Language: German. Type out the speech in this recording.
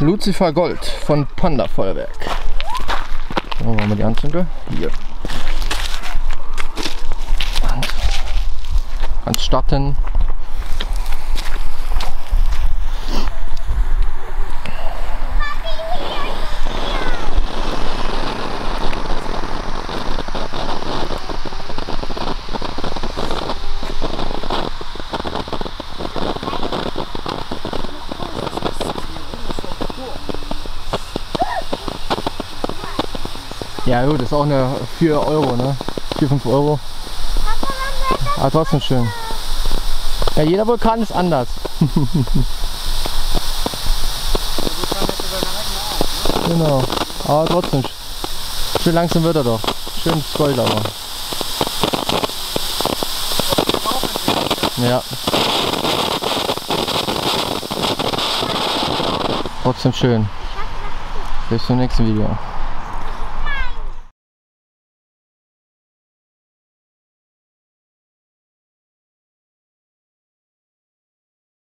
Lucifer Gold von Panda Feuerwerk. Haben wir die Anzünder? Hier. Und Ja gut, ist auch eine 4 Euro, ne? 4, 5 Euro. Aber trotzdem schön. Ja, jeder Vulkan ist anders. genau. Aber trotzdem. Schön langsam wird er doch. Schön Gold aber. Ja. Trotzdem schön. Bis zum nächsten Video.